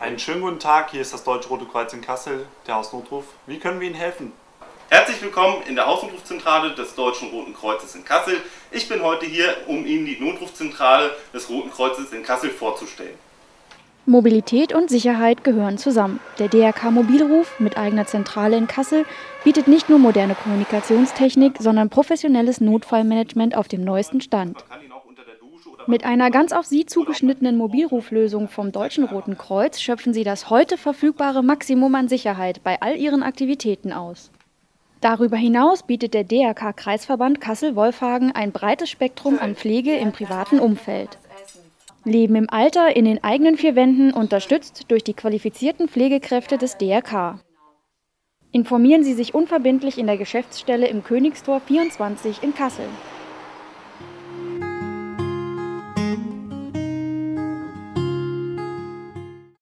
Einen schönen guten Tag, hier ist das Deutsche Rote Kreuz in Kassel, der Hausnotruf. Wie können wir Ihnen helfen? Herzlich willkommen in der Hausnotrufzentrale des Deutschen Roten Kreuzes in Kassel. Ich bin heute hier, um Ihnen die Notrufzentrale des Roten Kreuzes in Kassel vorzustellen. Mobilität und Sicherheit gehören zusammen. Der DRK Mobilruf mit eigener Zentrale in Kassel bietet nicht nur moderne Kommunikationstechnik, sondern professionelles Notfallmanagement auf dem neuesten Stand. Mit einer ganz auf Sie zugeschnittenen Mobilruflösung vom Deutschen Roten Kreuz schöpfen Sie das heute verfügbare Maximum an Sicherheit bei all Ihren Aktivitäten aus. Darüber hinaus bietet der DRK Kreisverband Kassel-Wolfhagen ein breites Spektrum an Pflege im privaten Umfeld. Leben im Alter in den eigenen vier Wänden, unterstützt durch die qualifizierten Pflegekräfte des DRK. Informieren Sie sich unverbindlich in der Geschäftsstelle im Königstor 24 in Kassel.